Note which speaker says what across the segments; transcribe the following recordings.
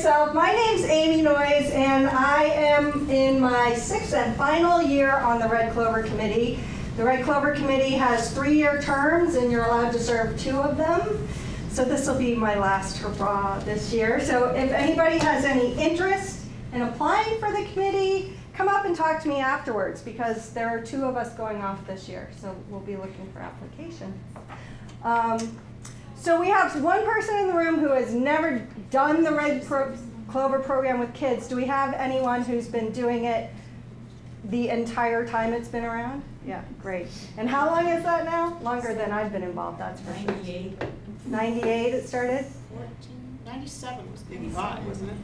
Speaker 1: myself. My name's Amy Noyes, and I am in my sixth and final year on the Red Clover Committee. The Red Clover Committee has three-year terms, and you're allowed to serve two of them. So this will be my last hurrah this year. So if anybody has any interest in applying for the committee, come up and talk to me afterwards because there are two of us going off this year. So we'll be looking for applications. Um, so we have one person in the room who has never done the Red Pro Clover program with kids. Do we have anyone who's been doing it the entire time it's been around? Yeah, great. And how long is that now? Longer than I've been involved, that's for sure.
Speaker 2: 98.
Speaker 1: 98 it started?
Speaker 3: 97 was maybe five, wasn't it?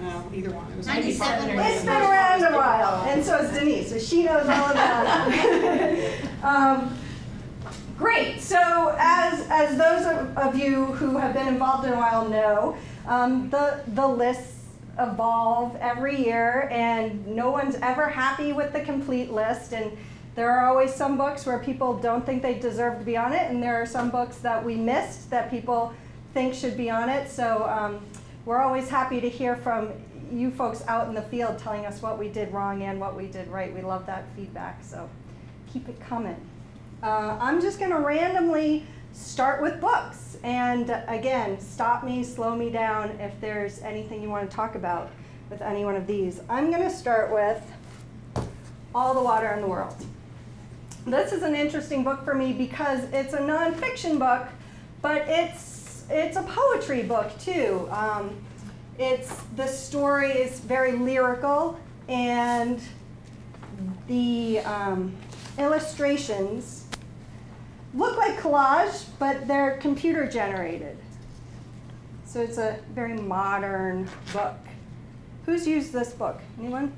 Speaker 3: No, either one. It was
Speaker 2: 97 or
Speaker 1: It's been around a while, and so is Denise, so she knows all about it. um, great. So, as as those of, of, you who have been involved in a while know, um, the the lists evolve every year, and no one's ever happy with the complete list. And there are always some books where people don't think they deserve to be on it, and there are some books that we missed that people think should be on it. So. Um, we're always happy to hear from you folks out in the field telling us what we did wrong and what we did right. We love that feedback, so keep it coming. Uh, I'm just going to randomly start with books. And again, stop me, slow me down if there's anything you want to talk about with any one of these. I'm going to start with All the Water in the World. This is an interesting book for me because it's a nonfiction book, but it's, it's a poetry book too. Um, it's, the story is very lyrical and the um, illustrations look like collage, but they're computer generated. So it's a very modern book. Who's used this book? Anyone?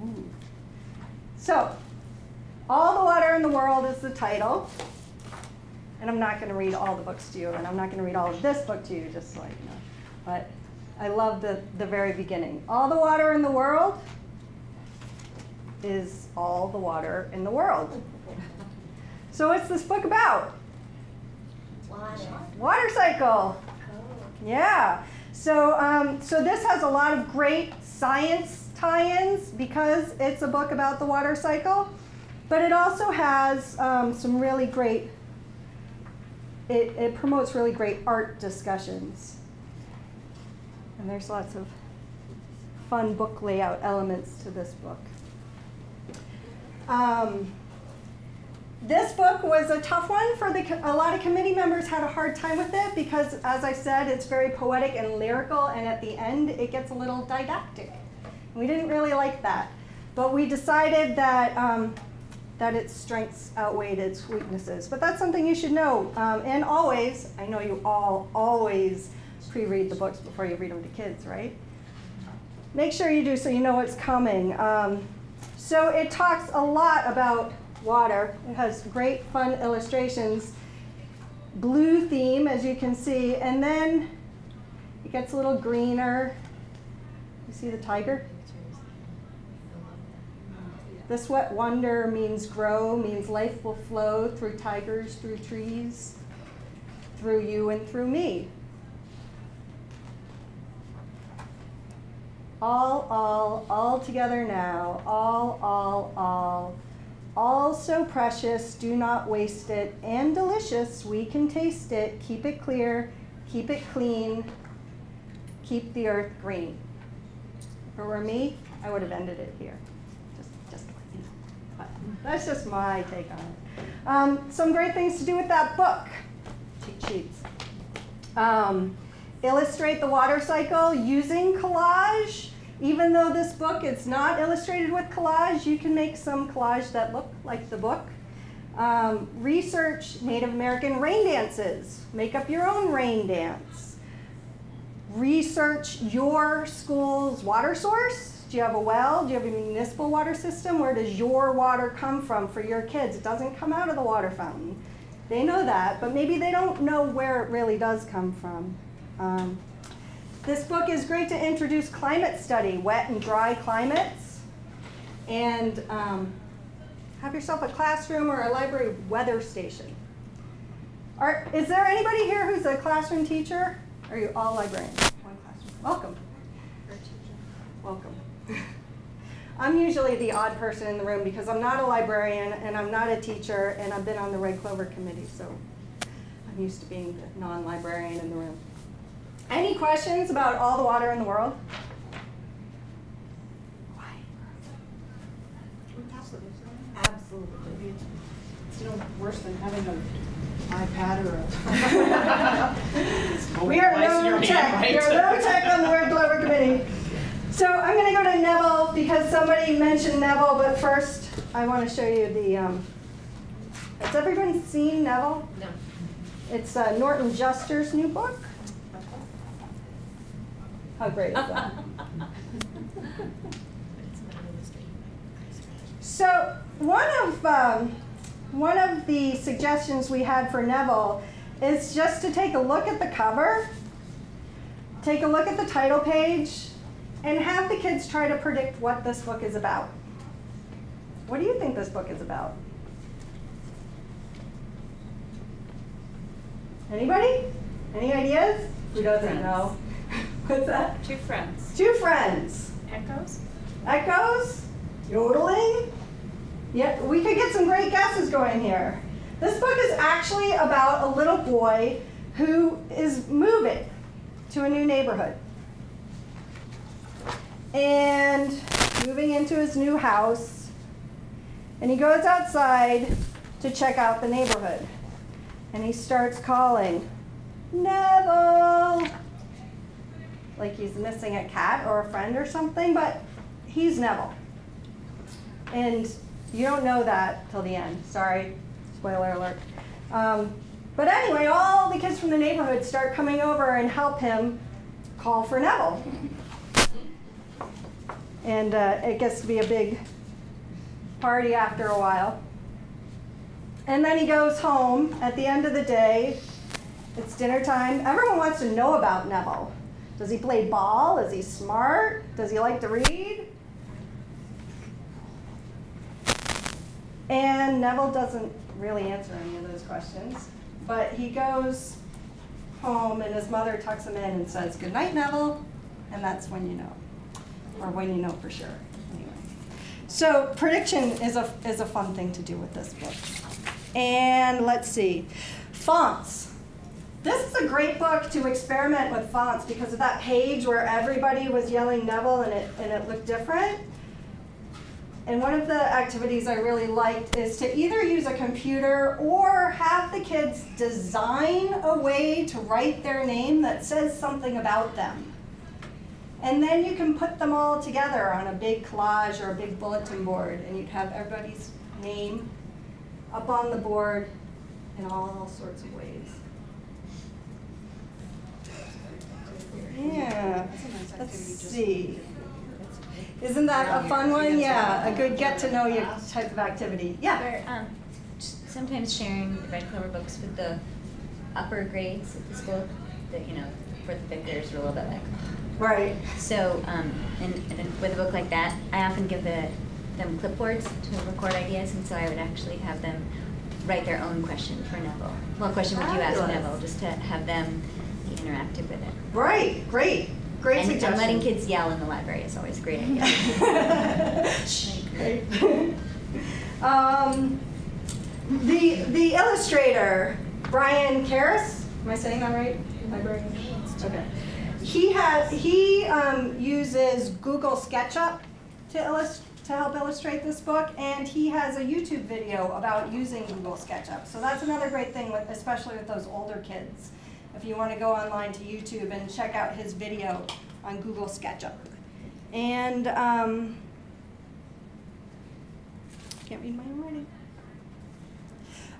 Speaker 1: Ooh. So, All the Water in the World is the title. And I'm not going to read all the books to you, and I'm not going to read all of this book to you, just so you know. But I love the, the very beginning. All the water in the world is all the water in the world. So what's this book about?
Speaker 2: Water.
Speaker 1: Water cycle. Yeah. So, um, so this has a lot of great science tie-ins because it's a book about the water cycle, but it also has um, some really great, it, it promotes really great art discussions. And there's lots of fun book layout elements to this book. Um, this book was a tough one for the, a lot of committee members had a hard time with it because as I said, it's very poetic and lyrical and at the end it gets a little didactic. We didn't really like that. But we decided that, um, that its strengths outweighed its weaknesses. But that's something you should know. Um, and always, I know you all always pre-read the books before you read them to kids, right? Make sure you do so you know what's coming. Um, so it talks a lot about water. It has great fun illustrations. Blue theme, as you can see, and then it gets a little greener. You see the tiger? This wet wonder means grow, means life will flow through tigers, through trees, through you and through me. All, all, all together now. All, all, all. All so precious, do not waste it. And delicious, we can taste it. Keep it clear, keep it clean, keep the earth green. If it were me, I would have ended it here. Just, just you know. But that's just my take on it. Um, some great things to do with that book. Cheat sheets. Um, illustrate the water cycle using collage. Even though this book is not illustrated with collage, you can make some collage that look like the book. Um, research Native American rain dances. Make up your own rain dance. Research your school's water source. Do you have a well? Do you have a municipal water system? Where does your water come from for your kids? It doesn't come out of the water fountain. They know that, but maybe they don't know where it really does come from. Um, this book is great to introduce climate study, wet and dry climates, and um, have yourself a classroom or a library weather station. Are, is there anybody here who's a classroom teacher? Are you all librarians? One classroom. Welcome. Welcome. I'm usually the odd person in the room because I'm not a librarian and I'm not a teacher and I've been on the Red Clover Committee, so I'm used to being the non-librarian in the room. Any questions about all the water in the world? Absolutely.
Speaker 3: It's no worse than having an iPad or a.
Speaker 1: We are
Speaker 3: Device
Speaker 1: no tech,
Speaker 3: right?
Speaker 1: we are no tech on the Red Clover Committee. So I'm gonna go to Neville because somebody mentioned Neville, but first I wanna show you the, um, has everybody seen Neville?
Speaker 2: No.
Speaker 1: It's uh, Norton Juster's new book. How great is that? So one of um, one of the suggestions we had for Neville is just to take a look at the cover, take a look at the title page, and have the kids try to predict what this book is about. What do you think this book is about? Anybody? Any ideas? Who doesn't know? What's that?
Speaker 4: Two friends.
Speaker 1: Two friends.
Speaker 4: Echoes?
Speaker 1: Echoes? Yodeling? Yeah, we could get some great guesses going here. This book is actually about a little boy who is moving to a new neighborhood. And moving into his new house. And he goes outside to check out the neighborhood. And he starts calling, Neville! Like he's missing a cat or a friend or something, but he's Neville. And you don't know that till the end. Sorry, spoiler alert. Um, but anyway, all the kids from the neighborhood start coming over and help him call for Neville. And uh, it gets to be a big party after a while. And then he goes home at the end of the day. It's dinner time. Everyone wants to know about Neville. Does he play ball? Is he smart? Does he like to read? And Neville doesn't really answer any of those questions. But he goes home and his mother tucks him in and says, Good night, Neville. And that's when you know. Or when you know for sure. Anyway. So prediction is a, is a fun thing to do with this book. And let's see. Fonts. This is a great book to experiment with fonts because of that page where everybody was yelling Neville and it, and it looked different. And one of the activities I really liked is to either use a computer or have the kids design a way to write their name that says something about them. And then you can put them all together on a big collage or a big bulletin board, and you'd have everybody's name up on the board in all sorts of ways. Yeah,
Speaker 3: nice
Speaker 1: let's see. Isn't that a fun one? Yeah, a good get to know you type of activity. Yeah.
Speaker 2: We're um, sometimes sharing the Red Clover books with the upper grades at the school. That you know, for the thinkers are a little bit like.
Speaker 1: Right.
Speaker 2: So, um, and, and with a book like that, I often give the them clipboards to record ideas, and so I would actually have them write their own question for Neville. What question would you ask Neville? Just to have them interactive with it.
Speaker 1: Right. Great. Great
Speaker 2: and,
Speaker 1: suggestion.
Speaker 2: and letting kids yell in the library is always a great idea.
Speaker 1: Great. um, the the illustrator Brian Karas. Am I saying that right? Librarian. Okay. He has he um, uses Google SketchUp to illust- to help illustrate this book, and he has a YouTube video about using Google SketchUp. So that's another great thing, with, especially with those older kids. If you want to go online to YouTube and check out his video on Google SketchUp, and um, can't read my own writing.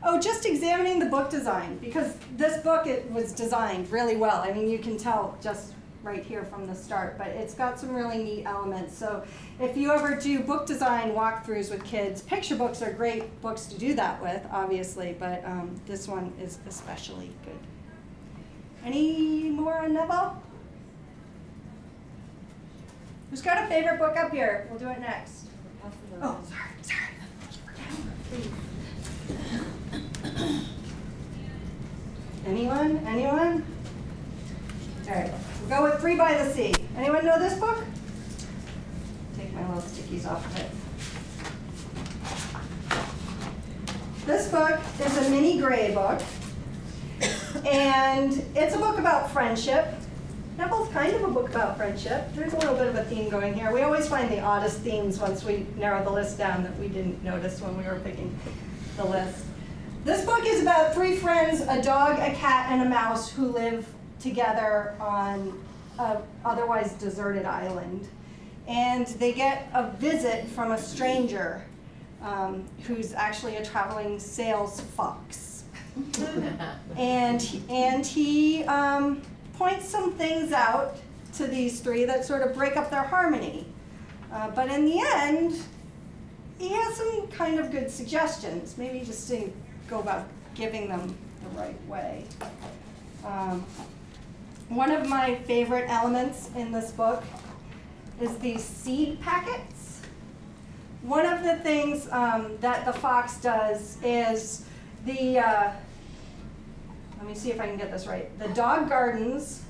Speaker 1: Oh, just examining the book design because this book it was designed really well. I mean, you can tell just right here from the start, but it's got some really neat elements. So, if you ever do book design walkthroughs with kids, picture books are great books to do that with, obviously, but um, this one is especially good. Any more on Neville? Who's got a favorite book up here? We'll do it next. Oh, sorry, sorry. Anyone? Anyone? All right, we'll go with Three by the Sea. Anyone know this book? Take my little stickies off of it. This book is a mini gray book, and it's a book about friendship. Neville's kind of a book about friendship. There's a little bit of a theme going here. We always find the oddest themes once we narrow the list down that we didn't notice when we were picking the list. This book is about three friends, a dog, a cat, and a mouse who live together on an otherwise deserted island. And they get a visit from a stranger um, who's actually a traveling sales fox. and, and he um, points some things out to these three that sort of break up their harmony. Uh, but in the end, he has some kind of good suggestions. Maybe he just didn't go about giving them the right way. Um, one of my favorite elements in this book is these seed packets. One of the things um, that the fox does is the, uh, let me see if I can get this right. The dog gardens,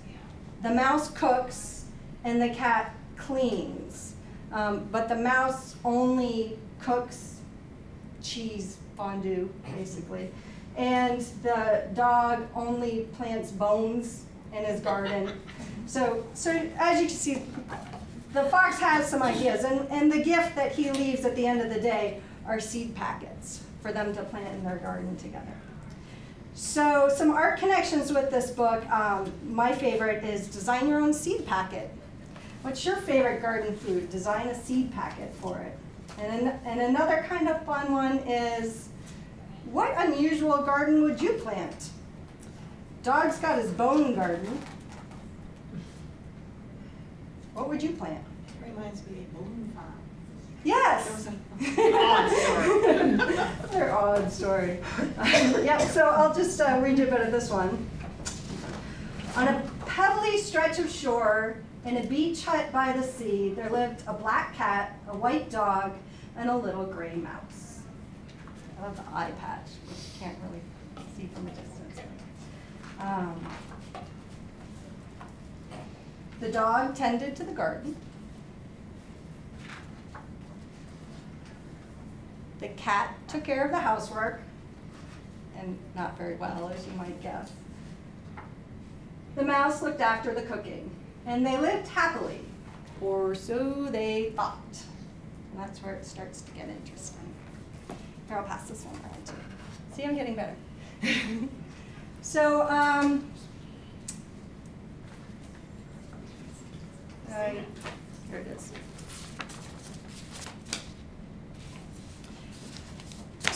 Speaker 1: the mouse cooks, and the cat cleans. Um, but the mouse only cooks cheese fondue, basically. And the dog only plants bones in his garden. So, so as you can see, the fox has some ideas, and, and the gift that he leaves at the end of the day are seed packets for them to plant in their garden together. So some art connections with this book. Um, my favorite is design your own seed packet. What's your favorite garden food? Design a seed packet for it. And, an, and another kind of fun one is, what unusual garden would you plant? Dog's got his bone garden. What would you plant?
Speaker 3: Reminds me of Farm.
Speaker 1: Yes.
Speaker 3: An odd story.
Speaker 1: They're odd story. yep, so I'll just uh, read you a bit of this one. On a pebbly stretch of shore, in a beach hut by the sea, there lived a black cat, a white dog, and a little gray mouse. I love the eye patch, which you can't really see from a distance. Um, the dog tended to the garden. The cat took care of the housework, and not very well, as you might guess. The mouse looked after the cooking, and they lived happily, or so they thought. And that's where it starts to get interesting. Here, I'll pass this one around too. See, I'm getting better. so, um, I, here it is.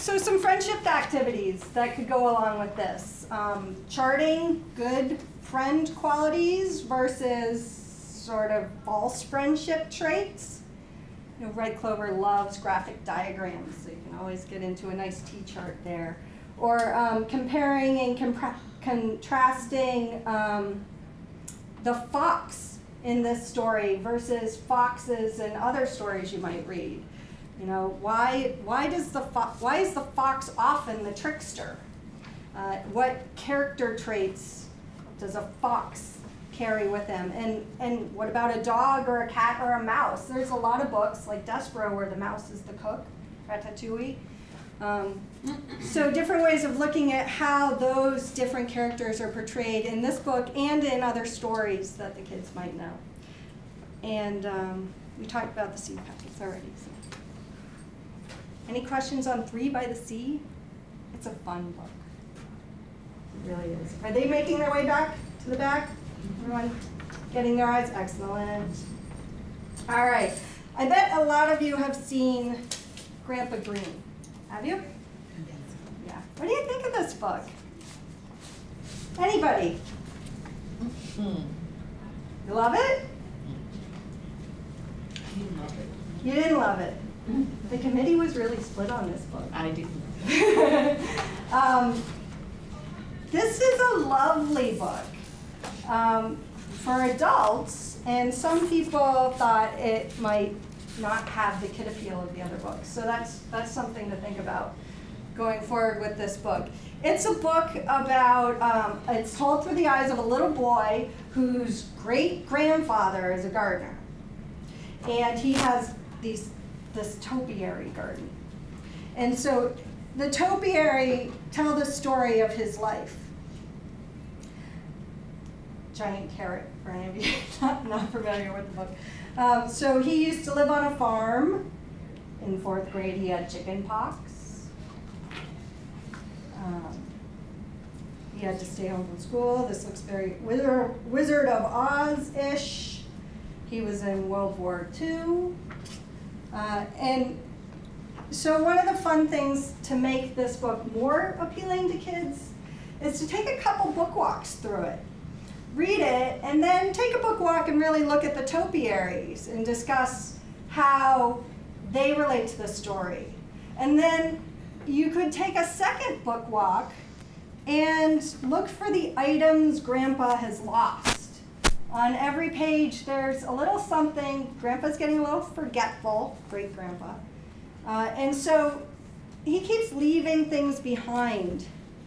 Speaker 1: So some friendship activities that could go along with this. Um, charting good friend qualities versus sort of false friendship traits. You know, Red Clover loves graphic diagrams, so you can always get into a nice T-chart there. Or um, comparing and contrasting um, the fox in this story versus foxes in other stories you might read. You know, why, why, does the why is the fox often the trickster? Uh, what character traits does a fox carry with him? And, and what about a dog or a cat or a mouse? There's a lot of books like Despereaux where the mouse is the cook, Ratatouille. Um, so different ways of looking at how those different characters are portrayed in this book and in other stories that the kids might know. And um, we talked about the seed packets already. So. Any questions on Three by the Sea? It's a fun book. It really is. Are they making their way back to the back? Everyone getting their eyes? Excellent. All right. I bet a lot of you have seen Grandpa Green. Have you? Yeah. What do you think of this book? Anybody? Hmm. You love it? You didn't love it. The committee was really split on this book.
Speaker 4: I didn't.
Speaker 1: um, this is a lovely book um, for adults, and some people thought it might not have the kid appeal of the other books. So that's that's something to think about. going forward with this book. It's a book about, um, it's told through the eyes of a little boy whose great grandfather is a gardener. And he has these, this topiary garden. And so the topiary tell the story of his life. Giant carrot, for any of you not, not familiar with the book. Um, so he used to live on a farm. In fourth grade, he had chicken pox. Um, he had to stay home from school. This looks very Wizard, Wizard of Oz-ish. He was in World War II. Uh, and so one of the fun things to make this book more appealing to kids is to take a couple book walks through it. Read it, and then take a book walk and really look at the topiaries and discuss how they relate to the story. And then you could take a second book walk and look for the items Grandpa has lost. On every page, there's a little something. Grandpa's getting a little forgetful, great grandpa. Uh, and so he keeps leaving things behind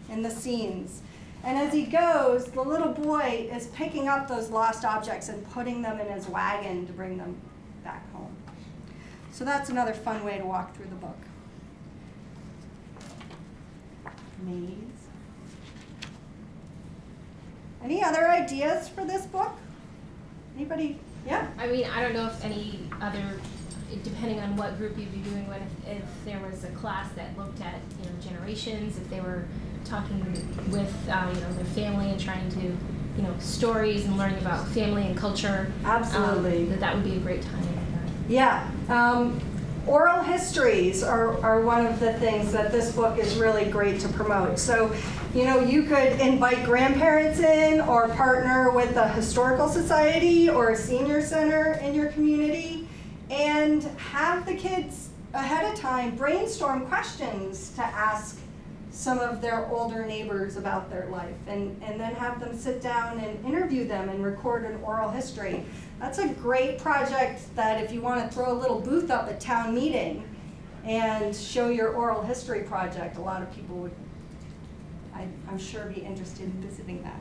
Speaker 1: in the scenes. And as he goes, the little boy is picking up those lost objects and putting them in his wagon to bring them back home. So that's another fun way to walk through the book. Maze. Any other ideas for this book? Anybody? Yeah?
Speaker 4: I mean, I don't know if any other, depending on what group you'd be doing with, if there was a class that looked at, you know, generations, if they were talking with, uh, you know, their family and trying to, you know, stories and learning about family and culture. um,
Speaker 1: Absolutely.
Speaker 4: That that would be a great time.
Speaker 1: Yeah. Um, oral histories are, are one of the things that this book is really great to promote. So, you know, you could invite grandparents in or partner with a historical society or a senior center in your community and have the kids ahead of time brainstorm questions to ask some of their older neighbors about their life and, and then have them sit down and interview them and record an oral history. That's a great project that if you want to throw a little booth up at town meeting and show your oral history project, a lot of people would, I, I'm sure, be interested in visiting that.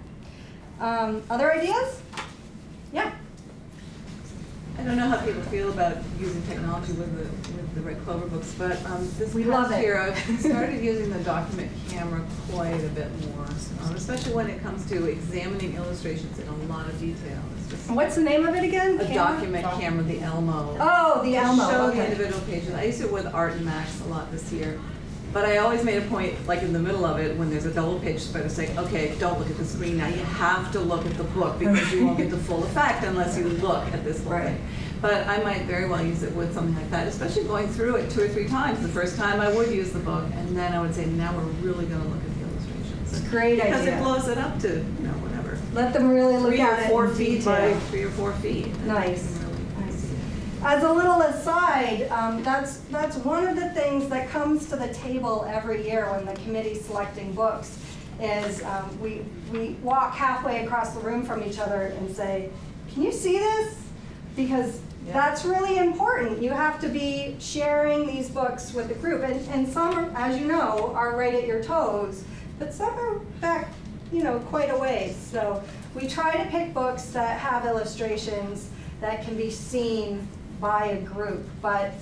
Speaker 1: Um, other ideas? Yeah.
Speaker 5: I don't know how people feel about using technology with the, with the Red Clover books, but um, this
Speaker 1: We love
Speaker 5: past
Speaker 1: it.
Speaker 5: year, I've started using the document camera quite a bit more, um, especially when it comes to examining illustrations in a lot of detail.
Speaker 1: What's the name of it again?
Speaker 5: a
Speaker 1: Camera?
Speaker 5: document camera, the Elmo.
Speaker 1: Oh, the
Speaker 5: to
Speaker 1: Elmo.
Speaker 5: Show the individual pages. I used it with Art and Max a lot this year. But I always made a point, like in the middle of it, when there's a double page spread, of saying, okay, don't look at the screen now. You have to look at the book because you won't get the full effect unless you look at this whole
Speaker 1: Right.
Speaker 5: thing. But I might very well use it with something like that, especially going through it two or three times. The first time I would use the book, and then I would say, now we're really going to look at the illustrations.
Speaker 1: It's Great
Speaker 5: Because
Speaker 1: idea.
Speaker 5: it blows it up to, you know,
Speaker 1: Let them really look
Speaker 5: three or
Speaker 1: at it
Speaker 5: four feet by three or four feet.
Speaker 1: Nice.
Speaker 5: you can really
Speaker 1: Nice. As a little aside, um, that's, that's one of the things that comes to the table every year when the committee's selecting books, is um, we, we walk halfway across the room from each other and say, can you see this? Because
Speaker 5: Yeah.
Speaker 1: that's really important. You have to be sharing these books with the group. And, and some, as you know, are right at your toes, but some are back, you know, quite a ways. So we try to pick books that have illustrations that can be seen by a group, but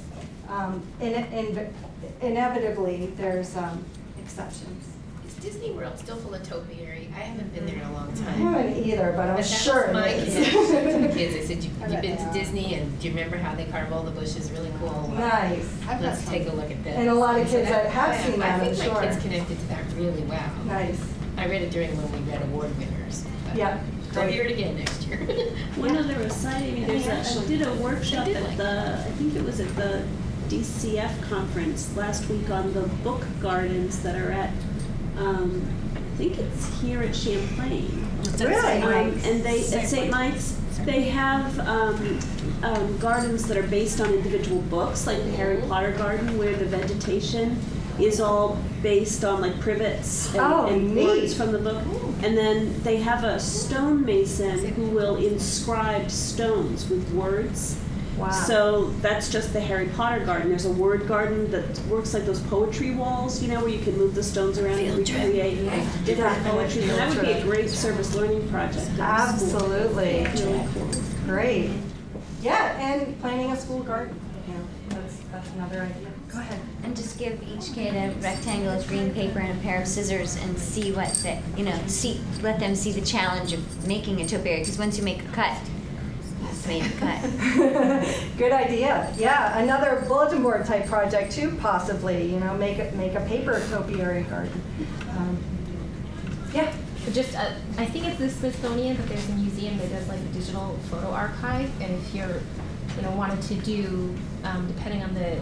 Speaker 1: um, in, in, inevitably, there's um, exceptions.
Speaker 6: Is Disney World still full of topiary? I haven't been there in a long
Speaker 1: I
Speaker 6: time.
Speaker 1: haven't either, but I'm
Speaker 6: But
Speaker 1: sure
Speaker 6: my
Speaker 1: it
Speaker 6: kids. To the kids, I said, you, you've been to
Speaker 1: are.
Speaker 6: Disney and do you remember how they carve all the bushes? Really cool.
Speaker 1: Nice.
Speaker 3: I've
Speaker 6: Let's take a look at this.
Speaker 1: And a lot of kids that have
Speaker 6: I-
Speaker 1: seen that, I'm
Speaker 6: I think my
Speaker 1: sure.
Speaker 6: kids connected to that really well.
Speaker 1: Nice.
Speaker 6: I read it during when we read award winners. but
Speaker 1: Yeah,
Speaker 6: They'll
Speaker 1: great.
Speaker 6: hear it again next year.
Speaker 7: One other aside, I mean, there's
Speaker 6: They
Speaker 7: a, I did a workshop
Speaker 6: did
Speaker 7: at
Speaker 6: like
Speaker 7: the, I think it was at the DCF conference last week on the book gardens that are at, um, I think it's here at Champlain.
Speaker 1: Really?
Speaker 7: Um, and they, at St. Mike's, they have, um, um, gardens that are based on individual books, like the Harry Potter garden, where the vegetation is all based on like privets
Speaker 1: Oh,
Speaker 7: and, and words from the book. And then they have a stonemason who will inscribe stones with words.
Speaker 1: Wow.
Speaker 7: So that's just the Harry Potter garden. There's a word garden that works like those poetry walls, you know, where you can move the stones around and recreate different poetry. And that would be a great service learning project. at the school.
Speaker 1: Absolutely.
Speaker 7: Really cool.
Speaker 1: Great. Yeah, and planning a school garden, you know, that's, that's another idea. Go ahead.
Speaker 2: And just give each kid a rectangle of green paper and a pair of scissors and see what the, you know, see, let them see the challenge of making a topiary. Because once you make a cut, you just made a cut.
Speaker 1: Good idea. Yeah, another bulletin board type project too, possibly, you know, make it, make a paper topiary garden. Um, Yeah,
Speaker 4: But just, uh, I think it's the Smithsonian, but there's a museum that does like a digital photo archive, and if you're, you know, wanted to do, um, depending on the,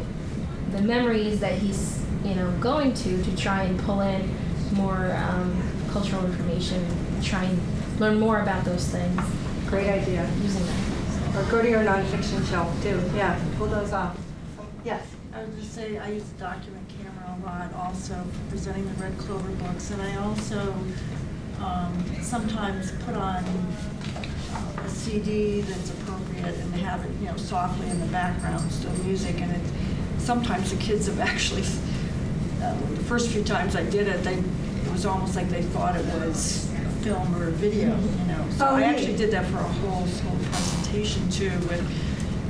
Speaker 4: the memories that he's, you know, going to, to try and pull in more, um, cultural information, try and learn more about those things
Speaker 1: great idea.
Speaker 4: using them.
Speaker 1: Or go to your nonfiction shelf too, yeah, pull those off. Yes.
Speaker 8: I would just say I use the document camera a lot also for presenting the Red Clover books, and I also um, sometimes put on a CD that's appropriate and have it, you know, softly in the background, still music, and it, sometimes the kids have actually, uh, the first few times I did it, they, it was almost like they thought it was a film or a video, you know. So
Speaker 1: Oh,
Speaker 8: I actually did that for a whole, whole presentation too, with,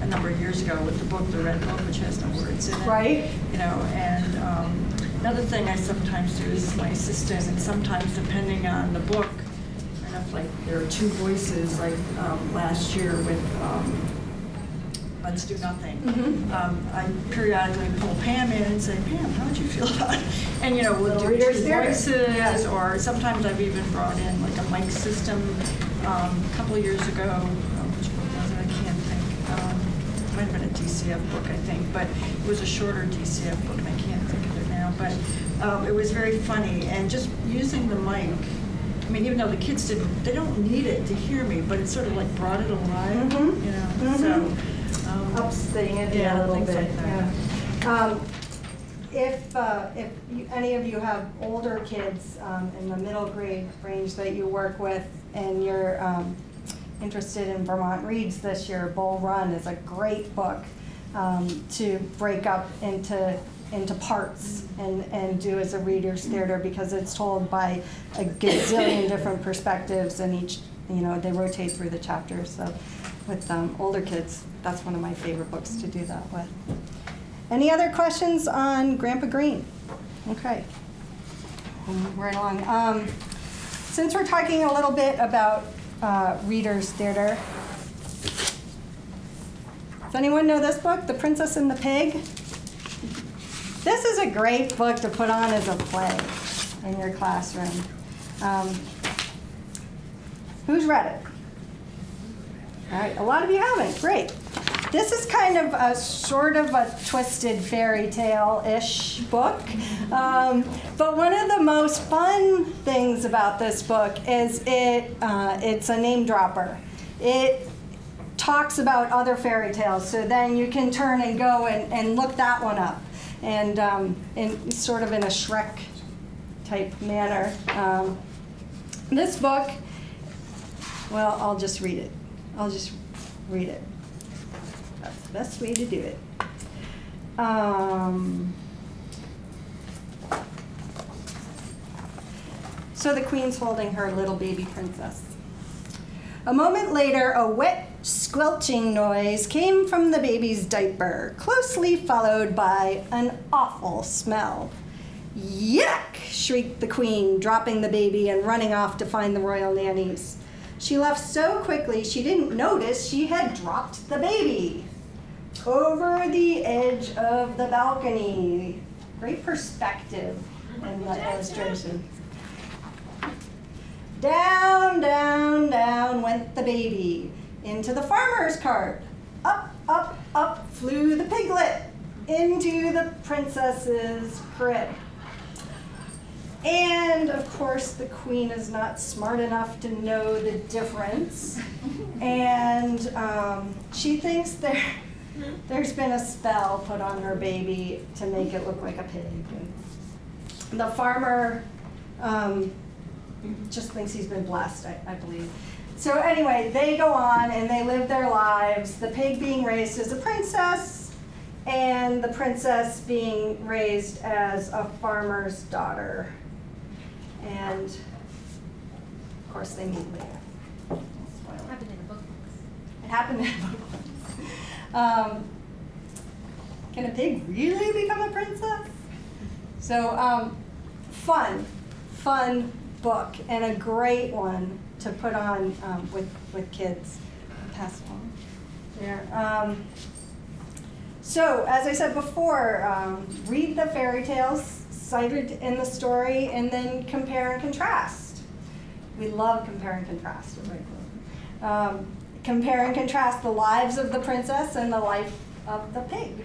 Speaker 8: a number of years ago with the book, The Red Book, which has no words in it.
Speaker 1: Right.
Speaker 8: You know, and um, another thing I sometimes do is my assistant, and sometimes depending on the book, if like there are two voices, like um, last year with um, Let's Do Nothing.
Speaker 1: Mhm.
Speaker 8: Um, I periodically pull Pam in and say, Pam, how would you feel about it? And, you know, we'll do
Speaker 1: reader's
Speaker 8: voices,
Speaker 1: Yeah.
Speaker 8: or sometimes I've even brought in like a mic system. Um, A couple of years ago, um, which book was it? I can't think. Um, Might have been a DCF book, I think, but it was a shorter DCF book, and I can't think of it now. But um, it was very funny, and just using the mic, I mean, even though the kids didn't, they don't need it to hear me, but it sort of like brought it alive,
Speaker 1: Mhm.
Speaker 8: you know,
Speaker 1: Mhm.
Speaker 8: so.
Speaker 1: Ups the ante
Speaker 8: Yeah,
Speaker 1: a little bit. Um, If, uh, if you- any of you have older kids um, in the middle grade range that you work with and you're um, interested in Vermont Reads this year, Bull Run is a great book um, to break up into, into parts and, and do as a reader's theater because it's told by a gazillion different perspectives and each, you know, they rotate through the chapters. So with um, older kids, that's one of my favorite books to do that with. Any other questions on Grandpa Green? Okay. Right along. Um, since we're talking a little bit about uh, Reader's Theater, does anyone know this book, The Princess and the Pig? This is a great book to put on as a play in your classroom. Um, who's read it? All right, a lot of you haven't. Great. This is kind of a sort of a twisted fairy tale-ish book. Um, but one of the most fun things about this book is it uh, it's a name dropper. It talks about other fairy tales, so then you can turn and go and, and look that one up, and um, in sort of in a Shrek type manner. Um, this book, well, I'll just read it. I'll just read it. That's the best way to do it. Um, so the queen's holding her little baby princess. A moment later, a wet, squelching noise came from the baby's diaper, closely followed by an awful smell. Yuck! shrieked the queen, dropping the baby and running off to find the royal nannies. She left so quickly she didn't notice she had dropped the baby. Over the edge of the balcony. Great perspective in that illustration. Down, down, down went the baby into the farmer's cart. Up, up, up flew the piglet into the princess's crib. And of course, the queen is not smart enough to know the difference. And um, she thinks there, there's been a spell put on her baby to make it look like a pig. And the farmer um, just thinks he's been blessed, I, I believe. So anyway, they go on and they live their lives, the pig being raised as a princess, and the princess being raised as a farmer's daughter. And of course, they meet later. Spoiler.
Speaker 4: Happened in the book.
Speaker 1: It happened in a book. Um, can a pig really become a princess? So, um, fun, fun book, and a great one to put on um, with, with kids. Pass it on there. Um, so, as I said before, um, read the fairy tales cited in the story and then compare and contrast. We love compare and contrast. Um, compare and contrast the lives of the princess and the life of the pig.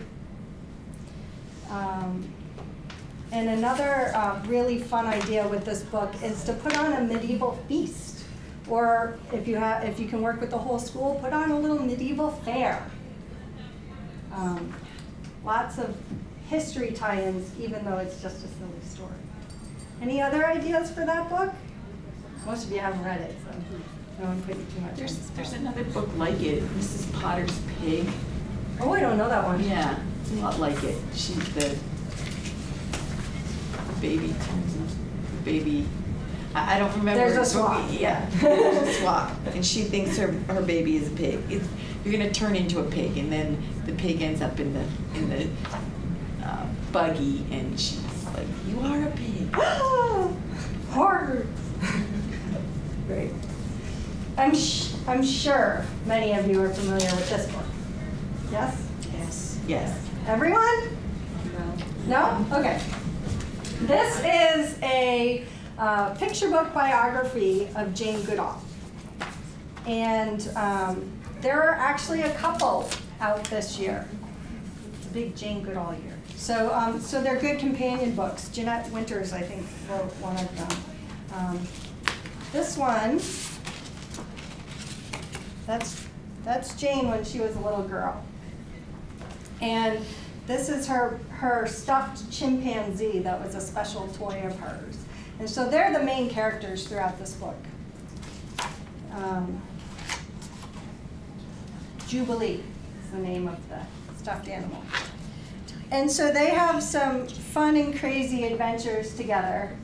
Speaker 1: Um, and another uh, really fun idea with this book is to put on a medieval feast, or if you have, if you can work with the whole school, put on a little medieval fair. Um, lots of history tie-ins, even though it's just a silly story. Any other ideas for that book? Most of you haven't read it, so no one put you too much.
Speaker 9: There's,
Speaker 1: the
Speaker 9: there's another book like it, Mrs. Potter's Pig.
Speaker 1: Oh, I don't know that one.
Speaker 9: Yeah, it's a lot like it. She, the, baby turns into, baby, I, I don't remember.
Speaker 1: There's a swap, yeah.
Speaker 9: There's a swap, and she thinks her, her baby is a pig. It's, you're gonna turn into a pig, and then the pig ends up in the, in the buggy, and she's like, you are a pig.
Speaker 1: Horror. Great. I'm, sh- I'm sure many of you are familiar with this book. Yes?
Speaker 9: Yes. Yes.
Speaker 1: Everyone? No. No? Okay. This is a uh, picture book biography of Jane Goodall. And um, there are actually a couple out this year. It's a big Jane Goodall year. So, um, so they're good companion books. Jeanette Winters, I think, wrote one of them. Um, this one, that's, that's Jane when she was a little girl. And this is her, her stuffed chimpanzee that was a special toy of hers. And so they're the main characters throughout this book. Um, Jubilee is the name of the stuffed animal. And so they have some fun and crazy adventures together.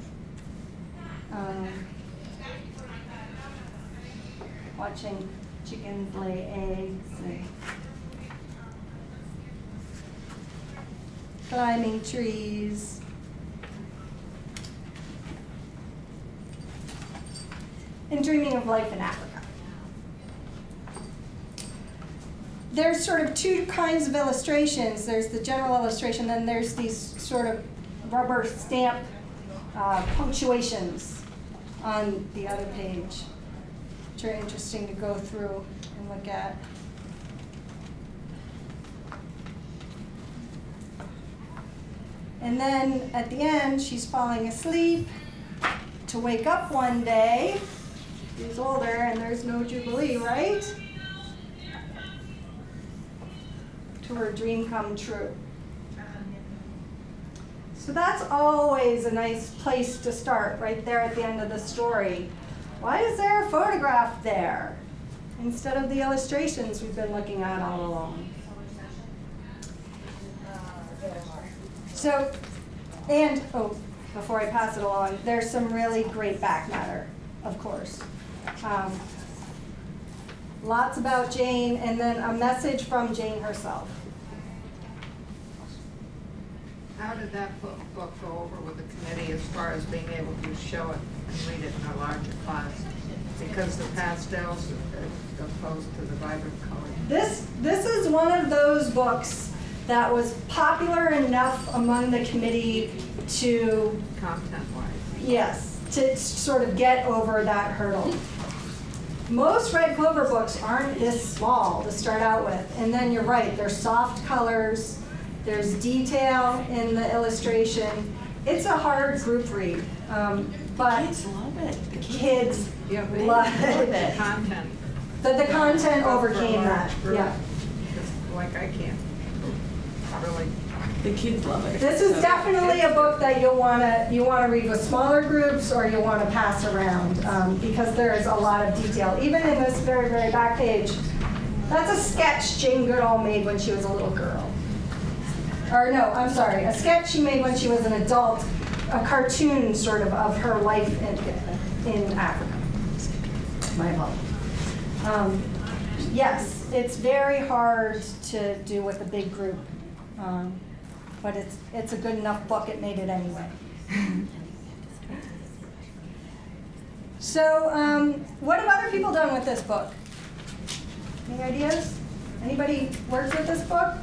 Speaker 1: Um, watching chickens lay eggs and climbing trees. And dreaming of life in Africa. There's sort of two kinds of illustrations. There's the general illustration, then there's these sort of rubber stamp uh, punctuations on the other page, which are interesting to go through and look at. And then at the end, she's falling asleep to wake up one day. She's older and there's no Jubilee, right? To her dream come true. So that's always a nice place to start, right there at the end of the story. Why is there a photograph there instead of the illustrations we've been looking at all along? So, and, oh, before I pass it along, there's some really great back matter, of course. Um, lots about Jane, and then a message from Jane herself.
Speaker 10: How did that book, book go over with the committee as far as being able to show it and read it in a larger class? Because the pastels are opposed to the vibrant color.
Speaker 1: This, this is one of those books that was popular enough among the committee to,
Speaker 10: Content-wise.
Speaker 1: yes, to sort of get over that hurdle. Most Red Clover books aren't this small to start out with, and then you're right, they're soft colors, there's detail in the illustration. It's a hard group read, um, but
Speaker 9: Kids love it. The
Speaker 1: kids
Speaker 10: Yeah, but
Speaker 1: love
Speaker 10: even the
Speaker 1: it.
Speaker 10: content.
Speaker 1: But the content
Speaker 10: For
Speaker 1: overcame that,
Speaker 10: group,
Speaker 1: yeah.
Speaker 10: Like I can't really
Speaker 9: The kids love it.
Speaker 1: This is
Speaker 9: So-
Speaker 1: definitely a book that you'll want to you want to read with smaller groups or you want to pass around um, because there is a lot of detail. Even in this very very back page, that's a sketch Jane Goodall made when she was a little girl. Or no, I'm sorry, a sketch she made when she was an adult, a cartoon sort of of her life in in Africa. My apologies. Um, yes, it's very hard to do with a big group. Um, but it's, it's a good enough book, it made it anyway. So, um, what have other people done with this book? Any ideas? Anybody worked with this book?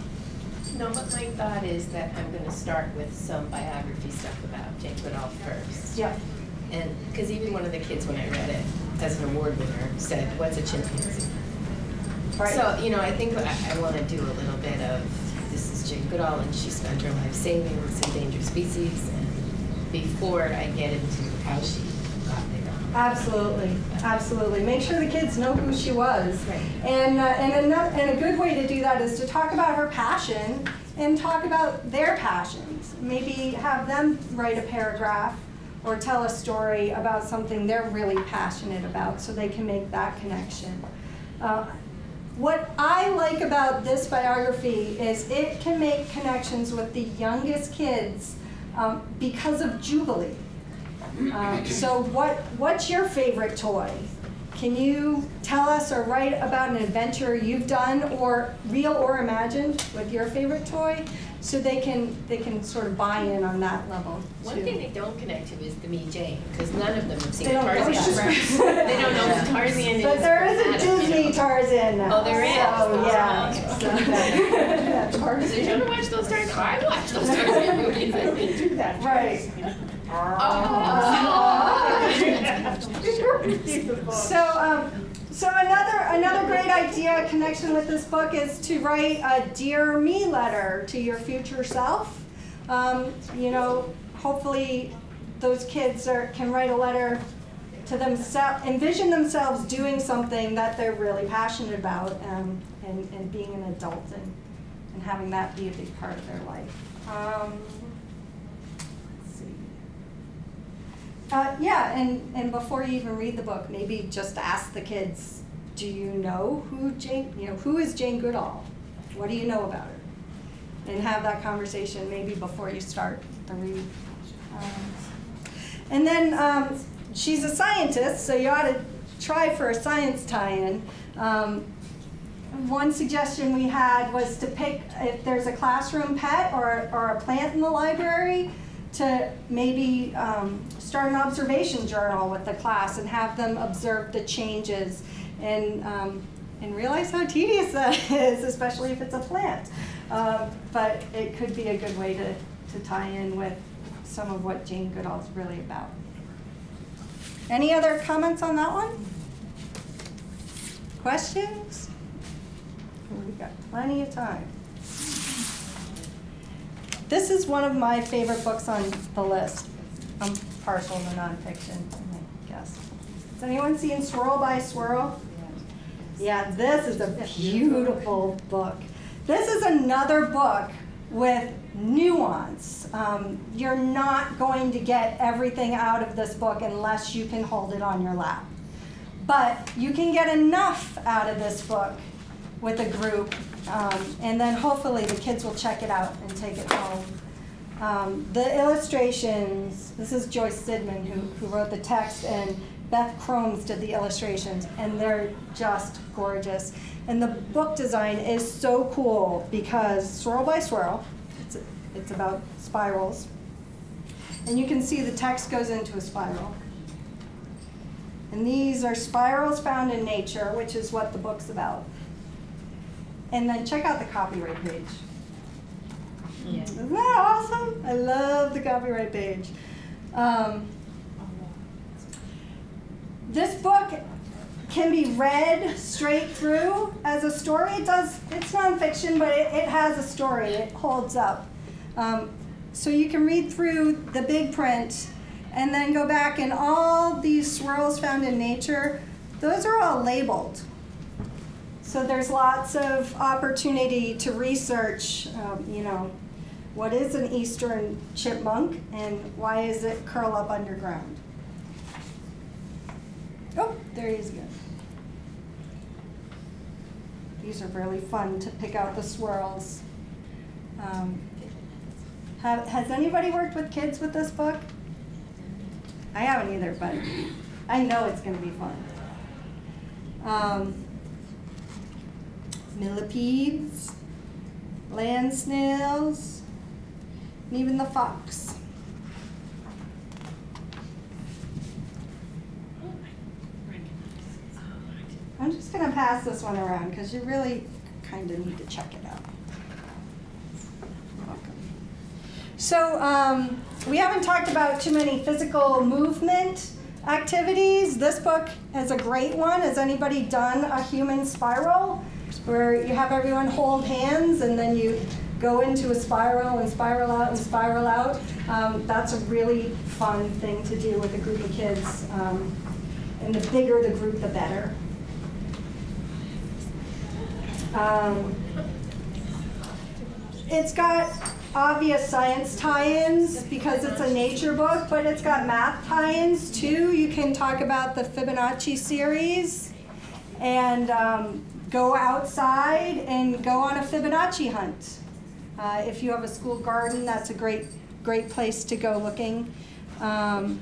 Speaker 6: No, but my thought is that I'm gonna start with some biography stuff about Jane Goodall first.
Speaker 1: Yeah.
Speaker 6: And, because even one of the kids, when I read it, as an award winner, said, what's a chimpanzee?
Speaker 1: Right.
Speaker 6: So, you know, I think I, I wanna do a little bit of, this is Jane Goodall, and she spent her life saving endangered species, and before I get into how she.
Speaker 1: Absolutely, absolutely. Make sure the kids know who she was.
Speaker 6: Right.
Speaker 1: And, uh, and, another, and a good way to do that is to talk about her passion and talk about their passions. Maybe have them write a paragraph or tell a story about something they're really passionate about so they can make that connection. Uh, what I like about this biography is it can make connections with the youngest kids um, because of Jubilee. Um, so what, what's your favorite toy? Can you tell us or write about an adventure you've done or real or imagined with your favorite toy? So they can, they can sort of buy in on that level
Speaker 6: One
Speaker 1: too.
Speaker 6: thing they don't connect to is the Me Jane, because none of them have seen
Speaker 1: They
Speaker 6: Tarzan.
Speaker 1: it's
Speaker 6: They don't know who Tarzan is.
Speaker 1: But there is a
Speaker 6: Adam, you
Speaker 1: Disney
Speaker 6: know.
Speaker 1: Tarzan now.
Speaker 6: Oh, there is?
Speaker 1: So, yeah.
Speaker 6: So you should have watched those Tarzan, I watched those Tarzan movies. I do
Speaker 1: that.
Speaker 6: Right.
Speaker 1: So, um, so another another great idea connection with this book is to write a dear me letter to your future self. Um, you know, hopefully those kids are, can write a letter to themselves, envision themselves doing something that they're really passionate about, um, and, and being an adult and, and having that be a big part of their life. Um, let's see. Uh, yeah, and, and before you even read the book, maybe just ask the kids, do you know who Jane, you know, who is Jane Goodall? What do you know about her? And have that conversation maybe before you start the read. Um, and then um, she's a scientist, so you ought to try for a science tie-in. Um, one suggestion we had was to pick if there's a classroom pet or, or a plant in the library to maybe um, start an observation journal with the class and have them observe the changes and, um, and realize how tedious that is, especially if it's a plant. Um, but it could be a good way to, to tie in with some of what Jane Goodall's really about. Any other comments on that one? Questions? We've got plenty of time. This is one of my favorite books on the list. I'm partial to nonfiction, I guess. Has anyone seen Swirl by Swirl? Yeah, this is a beautiful book. This is another book with nuance. Um, you're not going to get everything out of this book unless you can hold it on your lap. But you can get enough out of this book with a group, um, and then hopefully the kids will check it out and take it home. Um, the illustrations, this is Joyce Sidman who, who wrote the text, and Beth Krommes did the illustrations, and they're just gorgeous. And the book design is so cool because swirl by swirl, it's, it's about spirals. And you can see the text goes into a spiral. And these are spirals found in nature, which is what the book's about. And then check out the copyright page.
Speaker 6: Yeah.
Speaker 1: Isn't that awesome? I love the copyright page. Um, this book can be read straight through as a story. It does, it's nonfiction, but it, it has a story. It holds up. Um, so you can read through the big print and then go back and all these swirls found in nature, those are all labeled. So there's lots of opportunity to research, um, you know, What is an eastern chipmunk and why is it curl up underground? Oh, there he is again. These are really fun to pick out the swirls. Um, have, has anybody worked with kids with this book? I haven't either, but I know it's going to be fun. Um, millipedes, land snails, and even the fox. I'm just going to pass this one around because you really kind of need to check it out. So um, we haven't talked about too many physical movement activities. This book is a great one. Has anybody done a human spiral where you have everyone hold hands and then you go into a spiral and spiral out and spiral out? Um, that's a really fun thing to do with a group of kids. Um, and the bigger the group, the better. Um, it's got obvious science tie-ins because it's a nature book, but it's got math tie-ins too. You can talk about the Fibonacci series and um, go outside and go on a Fibonacci hunt. Uh, if you have a school garden, that's a great, great place to go looking. Um,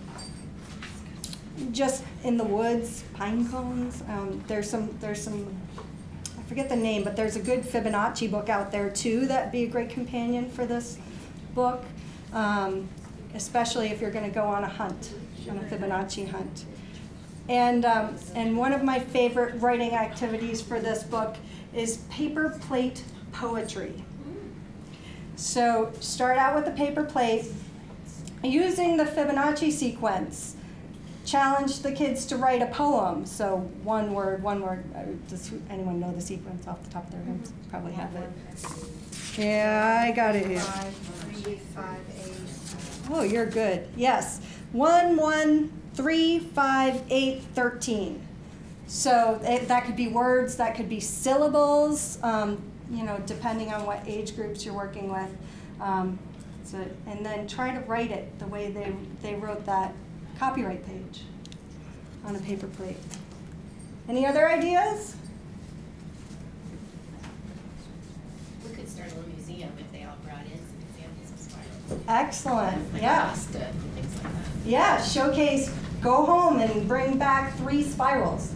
Speaker 1: just in the woods, pine cones. Um, there's some, there's some I forget the name, but there's a good Fibonacci book out there too that'd be a great companion for this book, um, especially if you're going to go on a hunt, on a Fibonacci hunt. And, um, and one of my favorite writing activities for this book is paper plate poetry. So start out with the paper plate using the Fibonacci sequence challenge the kids to write a poem. So one word, one word. Uh, Does anyone know the sequence off the top of their heads? Probably have it. Yeah, I got it here.
Speaker 10: Five, three, five, eight.
Speaker 1: Oh, you're good. Yes. One, one, three, five, eight, thirteen. So it, that could be words, that could be syllables, um, you know, depending on what age groups you're working with. Um, so, and then try to write it the way they, they wrote that copyright page on a paper plate. Any other ideas?
Speaker 6: We could start a little museum if they all brought in some examples of spirals.
Speaker 1: Excellent.
Speaker 6: Like
Speaker 1: Yeah.
Speaker 6: pasta like that.
Speaker 1: Yeah. Showcase. Go home and bring back three spirals.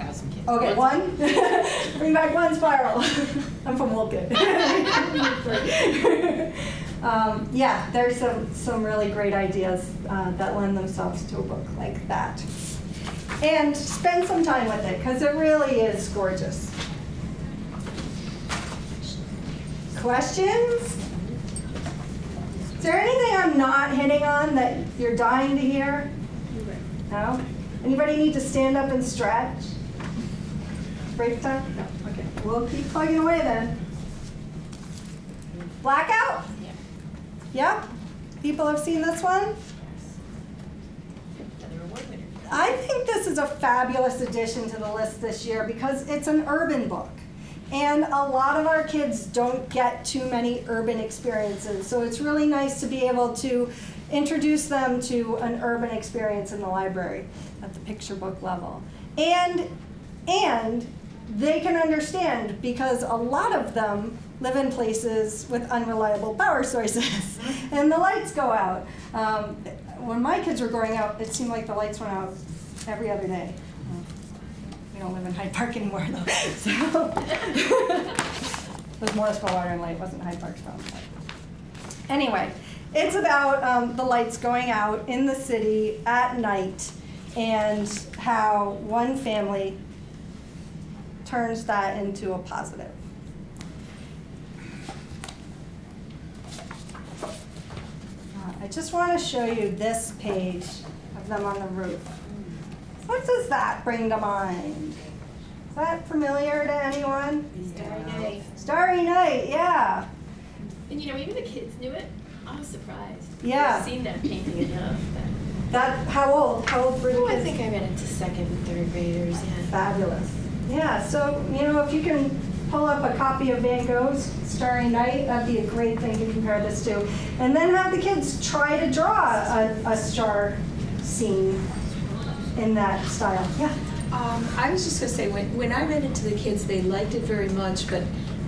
Speaker 6: I'll thousand kids.
Speaker 1: Okay, one. Bring back one spiral. I'm from Woken. um, yeah, there's some, some really great ideas uh, that lend themselves to a book like that. And spend some time with it because it really is gorgeous. Questions? Is there anything I'm not hitting on that you're dying to hear? No? Anybody need to stand up and stretch? Break time? No. Okay. We'll keep plugging away then. Blackout?
Speaker 6: Yeah.
Speaker 1: Yep. People have seen this one? I think this is a fabulous addition to the list this year because it's an urban book. And a lot of our kids don't get too many urban experiences. So it's really nice to be able to introduce them to an urban experience in the library at the picture book level. And and they can understand because a lot of them live in places with unreliable power sources and the lights go out. Um, when my kids were growing up, it seemed like the lights went out every other day. We don't live in Hyde Park anymore though. So it was Morrisville Water and Light, it wasn't Hyde Park's problem. Anyway, it's about um, the lights going out in the city at night and how one family turns that into a positive. Uh, I just want to show you this page of them on the roof. What does that bring to mind? Is that familiar to anyone?
Speaker 6: Starry Night.
Speaker 1: Starry Night, yeah.
Speaker 11: And you know, even the kids knew it. I was surprised.
Speaker 1: Yeah.
Speaker 11: I've seen that painting enough. That,
Speaker 1: That, how old? How old were the
Speaker 11: oh, I think I read it to second and third graders. Yeah.
Speaker 1: Fabulous. Yeah, so, you know, if you can pull up a copy of Van Gogh's Starry Night. That'd be a great thing to compare this to. And then have the kids try to draw a, a star scene in that style. Yeah.
Speaker 12: Um, I was just gonna say, when, when I read it to the kids, they liked it very much, but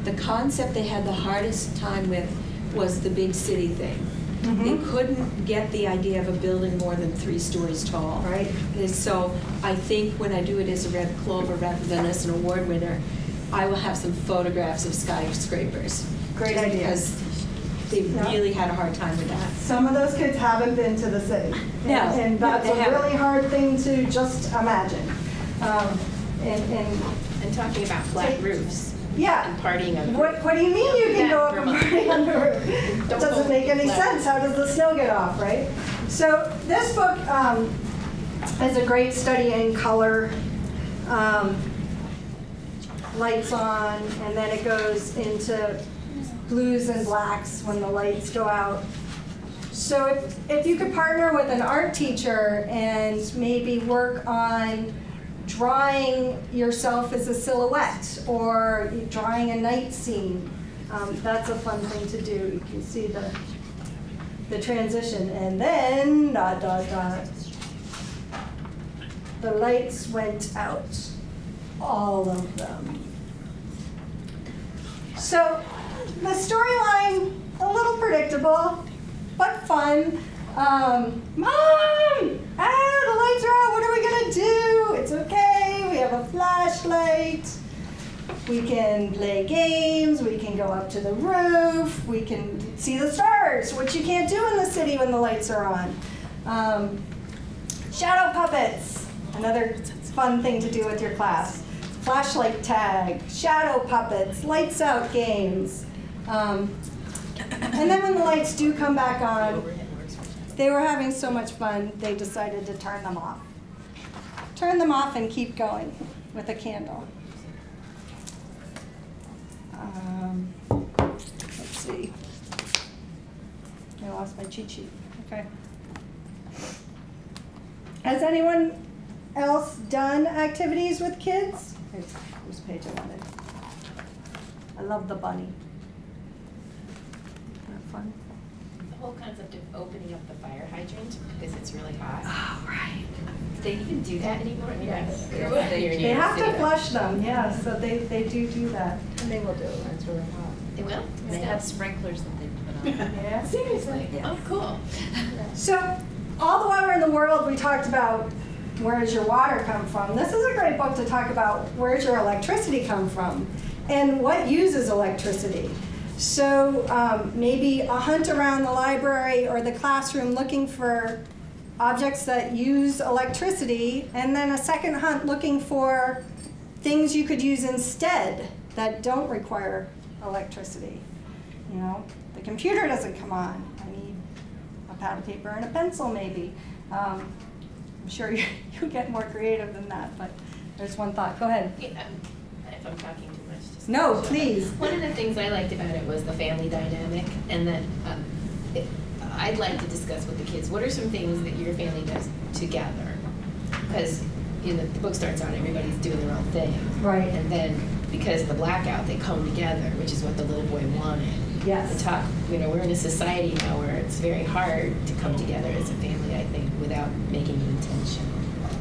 Speaker 12: the concept they had the hardest time with was the big city thing. They
Speaker 1: Mhm.
Speaker 12: couldn't get the idea of a building more than three stories tall.
Speaker 1: Right.
Speaker 12: And so I think when I do it as a Red Clover rather than as an award winner, I will have some photographs of skyscrapers.
Speaker 1: Great idea.
Speaker 12: Because they
Speaker 1: Yeah.
Speaker 12: really had a hard time with that.
Speaker 1: Some of those kids haven't been to the city.
Speaker 12: No,
Speaker 1: And- And that's
Speaker 12: they
Speaker 1: a
Speaker 12: haven't.
Speaker 1: really hard thing to just imagine. Um, And, and,
Speaker 6: And talking about flat roofs
Speaker 1: yeah.
Speaker 6: and partying on the
Speaker 1: What,
Speaker 6: roof.
Speaker 1: what do you mean you can go up and party on the roof? It doesn't make any
Speaker 6: flat.
Speaker 1: sense. How does the snow get off, right? So this book um, is a great study in color. Um, lights on, and then it goes into blues and blacks when the lights go out. So if, if you could partner with an art teacher and maybe work on drawing yourself as a silhouette or drawing a night scene, um, that's a fun thing to do. You can see the, the transition. And then, dot, dot, dot, the lights went out, all of them. So the storyline, a little predictable, but fun. Um, Mom! Ah, the lights are out. What are we gonna do? It's okay. We have a flashlight. We can play games. We can go up to the roof. We can see the stars, which you can't do in the city when the lights are on. Um, shadow puppets, another fun thing to do with your class. Flashlight tag, shadow puppets, lights out games. Um, and then when the lights do come back on, they were having so much fun, they decided to turn them off. Turn them off and keep going with a candle. Um, let's see. I lost my cheat sheet. Okay. Has anyone else done activities with kids? Here's, here's page I wanted. I love the bunny. Isn't that fun?
Speaker 6: The whole concept of opening up the fire hydrant because it's really hot.
Speaker 1: Oh, right.
Speaker 6: Do they even do that anymore?
Speaker 11: Yes.
Speaker 1: They have to flush them, yeah, so they, they do do that.
Speaker 11: And they will do it when it's really hot.
Speaker 6: They will?
Speaker 11: They have sprinklers that they put on.
Speaker 1: Yeah.
Speaker 6: Seriously?
Speaker 11: Yeah.
Speaker 6: Oh, cool.
Speaker 1: So, all the water in the world, we talked about where does your water come from. This is a great book to talk about where does your electricity come from and what uses electricity. So um, maybe a hunt around the library or the classroom looking for objects that use electricity, and then a second hunt looking for things you could use instead that don't require electricity. You know, the computer doesn't come on. I need a pad of paper and a pencil maybe. Um, I'm sure you, you'll get more creative than that, but there's one thought. Go ahead.
Speaker 6: Yeah, If I'm talking.
Speaker 1: No, please.
Speaker 6: One of the things I liked about it was the family dynamic, and that um, it- I'd like to discuss with the kids, what are some things that your family does together? Because, you know, the book starts out, everybody's doing their own thing.
Speaker 1: Right.
Speaker 6: And then, because of the blackout, they come together, which is what the little boy wanted.
Speaker 1: Yes.
Speaker 6: To talk, you know, we're in a society now where it's very hard to come together as a family, I think, without making an intention.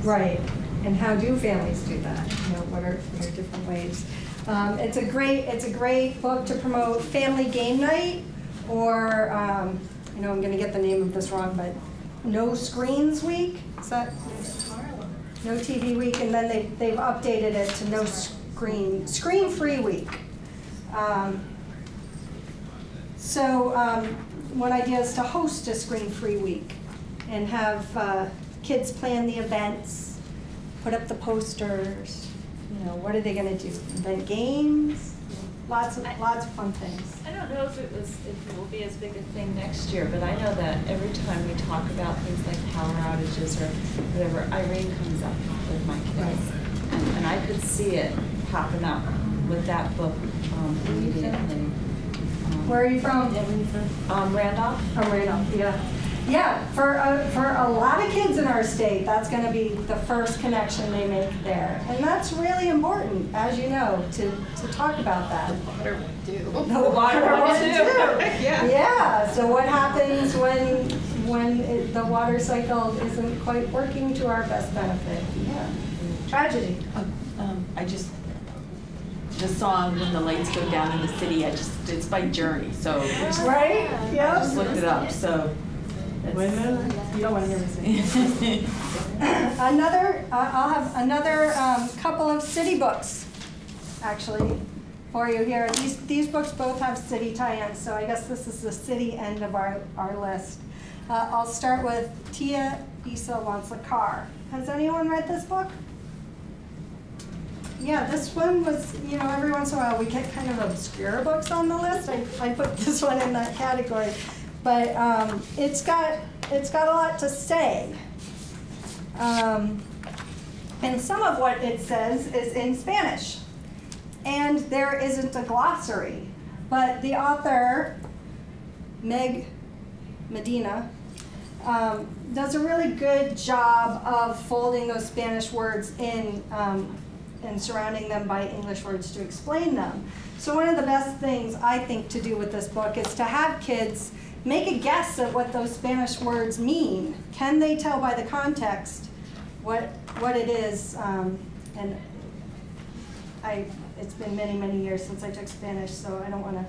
Speaker 1: Right. And how do families do that? You know, what are, what are different ways? Um, it's a great, it's a great book to promote family game night, or um, you know, I'm going to get the name of this wrong, but No Screens Week. Is that No TV Week? And then they they've updated it to No Screen Screen Free Week. Um, so um, one idea is to host a Screen Free Week and have uh, kids plan the events, put up the posters. You know, what are they going to do? Invent games? Lots of lots of fun things.
Speaker 13: I don't know if it was, if it will be as big a thing next year, but I know that every time we talk about things like power outages or whatever, Irene comes up with my kids. And, and I could see it popping up with that book um, immediately. Um,
Speaker 1: Where are you from?
Speaker 13: Um, Randolph?
Speaker 1: Oh, Randolph, yeah. Yeah, for a, for a lot of kids in our state, that's going to be the first connection they make there. And that's really important, as you know, to, to talk about that.
Speaker 6: Water would do.
Speaker 1: The water one too.
Speaker 6: Yeah.
Speaker 1: Yeah, so what happens when, when it- the water cycle isn't quite working to our best benefit? Yeah, tragedy.
Speaker 9: Um, um, I just, the song When the Lights Go Down in the City, I just, it's by Journey, so.
Speaker 1: Right?
Speaker 9: I just looked it up, so. That's-
Speaker 1: You don't want to hear me sing. Another, uh, I'll have another um, couple of city books, actually, for you here. These, these books both have city tie-ins, so I guess this is the city end of our, our list. Uh, I'll start with Tia Isa Wants a Car. Has anyone read this book? Yeah, this one was, you know, every once in a while we get kind of obscure books on the list. I, I put this one in that category. But um, it's got it's got a lot to say. Um, and some of what it says is in Spanish. And there isn't a glossary. But the author, Meg Medina, um, does a really good job of folding those Spanish words in um, and surrounding them by English words to explain them. So one of the best things I think to do with this book is to have kids make a guess at what those Spanish words mean. Can they tell by the context what what it is? Um, and I it's been many many years since I took Spanish, so I don't want to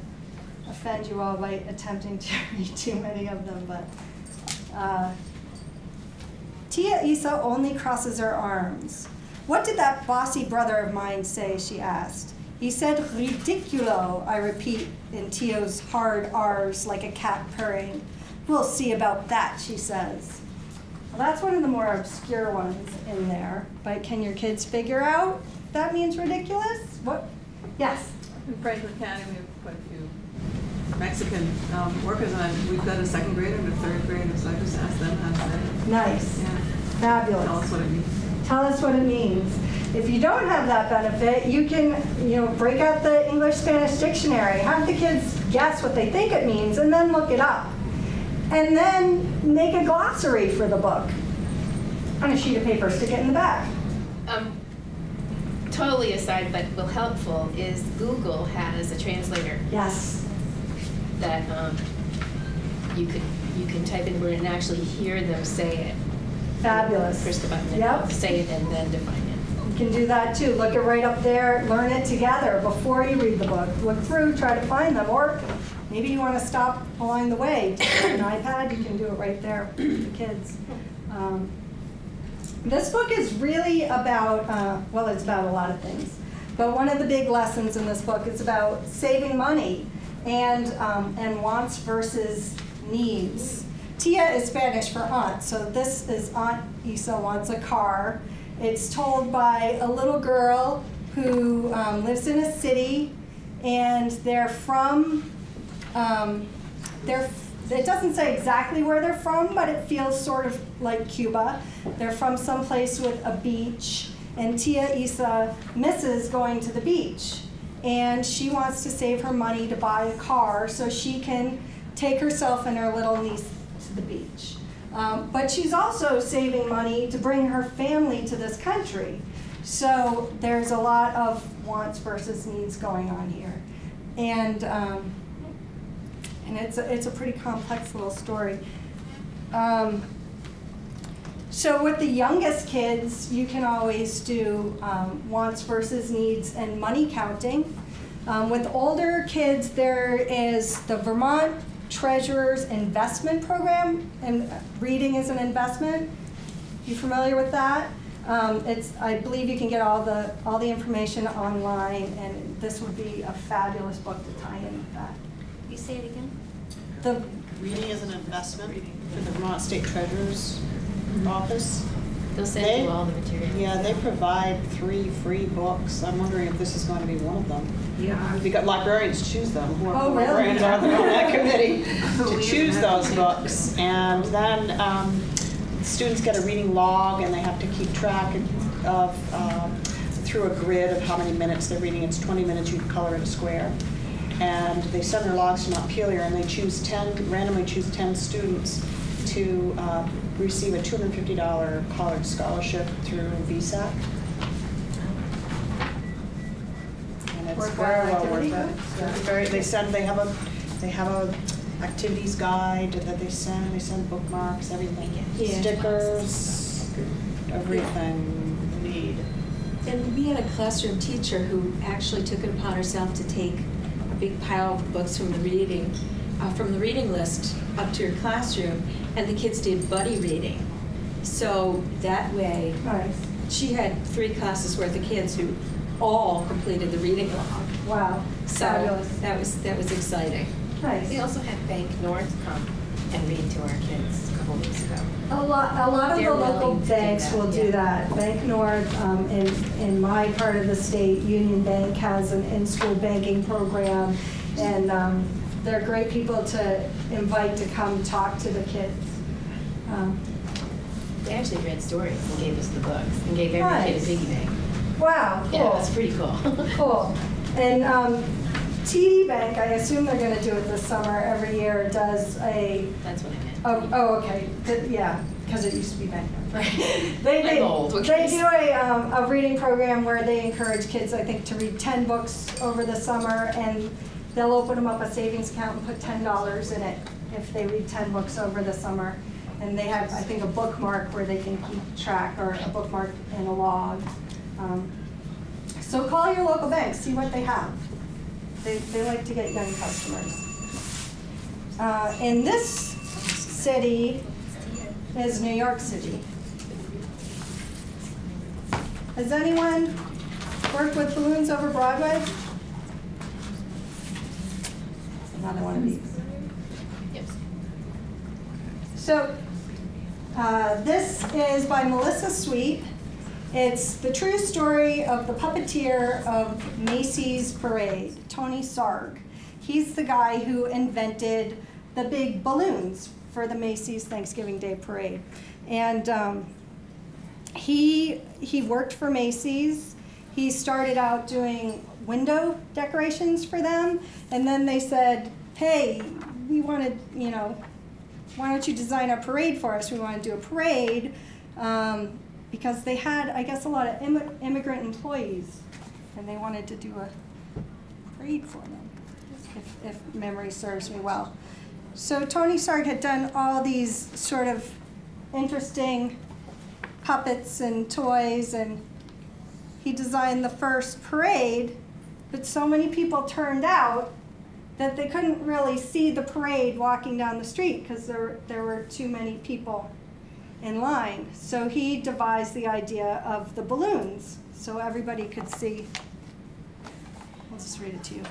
Speaker 1: offend you all by attempting to read too many of them, but. Uh, Tia Isa only crosses her arms. What did that bossy brother of mine say? She asked. He said, ridiculo, I repeat in Tio's hard R's like a cat purring. We'll see about that, she says. Well, that's one of the more obscure ones in there, but can your kids figure out that means ridiculous? What? Yes?
Speaker 5: In Franklin County, we have quite a few Mexican um, workers, and we've got a second grader and a third grader, so I just asked them how to say it.
Speaker 1: Nice.
Speaker 5: Yeah.
Speaker 1: Fabulous.
Speaker 5: Tell us what it means.
Speaker 1: Tell us what it means. If you don't have that benefit, you can, you know, break out the English-Spanish dictionary, have the kids guess what they think it means, and then look it up. And then make a glossary for the book on a sheet of paper, stick it in the back.
Speaker 6: Um, totally aside, but well helpful is Google has a translator
Speaker 1: Yes.
Speaker 6: that um, you could you can type in the word and actually hear them say it.
Speaker 1: Fabulous.
Speaker 6: Press the button and
Speaker 1: Yep.
Speaker 6: say it and then define it.
Speaker 1: You can do that too. Look it right up there, learn it together before you read the book. Look through, try to find them, or maybe you want to stop along the way. An iPad, you can do it right there with the kids. Um, this book is really about, uh, well, it's about a lot of things. But one of the big lessons in this book is about saving money and, um, and wants versus needs. Tia is Spanish for aunt, so this is Aunt Isa wants a car. It's told by a little girl who um, lives in a city, and they're from, um, they're, it doesn't say exactly where they're from, but it feels sort of like Cuba. They're from someplace with a beach, and Tia Isa misses going to the beach. And she wants to save her money to buy a car so she can take herself and her little niece to the beach. Um, but she's also saving money to bring her family to this country. So there's a lot of wants versus needs going on here. And, um, and it's, a, it's a pretty complex little story. Um, so with the youngest kids, you can always do um, wants versus needs and money counting. Um, with older kids, there is the Vermont Treasurer's Investment Program, and reading is an investment. You familiar with that? Um, it's, I believe you can get all the, all the information online, and this would be a fabulous book to tie in with that.
Speaker 2: You say it again?
Speaker 1: The,
Speaker 3: Reading is an investment for the Vermont State Treasurer's Office.
Speaker 6: They'll send
Speaker 3: They-
Speaker 6: you all the materials.
Speaker 3: Yeah, they provide three free books. I'm wondering if this is going to be one of them.
Speaker 1: Yeah.
Speaker 3: We got librarians choose them. Who
Speaker 1: Oh, really?
Speaker 3: Librarians are on that committee to choose those books. And then um, students get a reading log and they have to keep track of, um, through a grid of how many minutes they're reading. It's 20 minutes, you color it a square. And they send their logs to Montpelier and they choose 10, randomly choose 10 students to uh, receive a $250 college scholarship through VSAC. And it's very well worth it. Yeah, Very, they send, they have a, they have a activities guide that they send, they send bookmarks, everything.
Speaker 12: Yeah.
Speaker 3: Stickers, everything you need.
Speaker 12: And we had a classroom teacher who actually took it upon herself to take a big pile of books from the reading, uh, from the reading list up to her classroom, and the kids did buddy reading. So that way,
Speaker 1: Nice.
Speaker 12: she had three classes worth of kids who all completed the reading log.
Speaker 1: Wow.
Speaker 12: So
Speaker 1: Fabulous.
Speaker 12: that was that was exciting.
Speaker 1: Nice.
Speaker 6: We also had Bank North come and read to our kids a couple weeks ago.
Speaker 1: A lot, a lot of the
Speaker 6: They're
Speaker 1: local
Speaker 6: willing to do
Speaker 1: banks
Speaker 6: that,
Speaker 1: will do that. Banknorth, um, in, in my part of the state, Union Bank has an in-school banking program. And, um, they're great people to invite to come talk to the kids. Um,
Speaker 6: They actually read stories and gave us the books and gave every kid
Speaker 1: Nice.
Speaker 6: a piggy bank.
Speaker 1: Wow,
Speaker 6: cool. Yeah,
Speaker 1: cool,
Speaker 6: pretty cool.
Speaker 1: cool. And, um, TD Bank, I assume they're gonna do it this summer, every year does a,
Speaker 6: That's what I meant.
Speaker 1: Oh, oh, okay, Th- yeah, because it used to be Bank right? They, they,
Speaker 6: old,
Speaker 1: they do a, um, a reading program where they encourage kids, I think, to read ten books over the summer, and they'll open them up a savings account and put ten dollars in it if they read ten books over the summer. And they have, I think, a bookmark where they can keep track, or a bookmark in a log. Um, So call your local bank, see what they have. They, they like to get young customers. Uh, in this city is New York City. Has anyone worked with balloons over Broadway? Another one of these.
Speaker 6: Yep.
Speaker 1: So, uh, this is by Melissa Sweet. It's the true story of the puppeteer of Macy's Parade, Tony Sarg. He's the guy who invented the big balloons for the Macy's Thanksgiving Day Parade. And um, he, he worked for Macy's. He started out doing window decorations for them, and then they said, hey, we wanted, you know, why don't you design a parade for us? We want to do a parade. Um, because they had, I guess, a lot of immi- immigrant employees, and they wanted to do a parade for them, if, if memory serves me well. So Tony Sarg had done all these sort of interesting puppets and toys, and he designed the first parade, but so many people turned out that they couldn't really see the parade walking down the street because there, there were too many people in line. So he devised the idea of the balloons so everybody could see. I'll just read it to you.